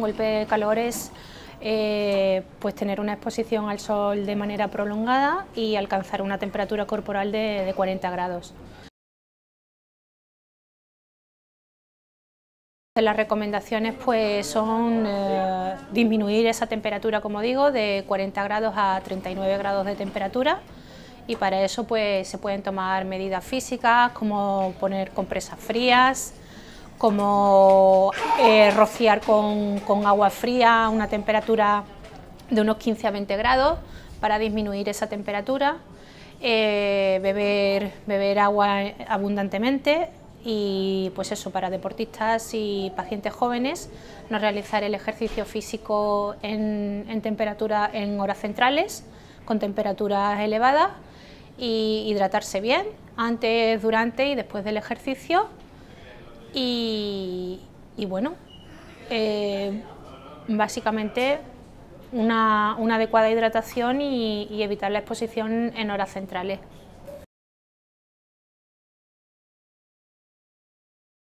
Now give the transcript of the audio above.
un golpe de calor es eh, pues tener una exposición al sol de manera prolongada y alcanzar una temperatura corporal de, 40 grados. Las recomendaciones pues son eh, disminuir esa temperatura, como digo, de 40 grados a 39 grados de temperatura y para eso pues se pueden tomar medidas físicas como poner compresas frías, como eh, rociar con, agua fría a una temperatura de unos 15 a 20 grados para disminuir esa temperatura, eh, beber, agua abundantemente y pues eso, para deportistas y pacientes jóvenes, no realizar el ejercicio físico en, en, temperatura, en horas centrales, con temperaturas elevadas, y hidratarse bien antes, durante y después del ejercicio y, bueno, eh, básicamente una, adecuada hidratación y evitar la exposición en horas centrales.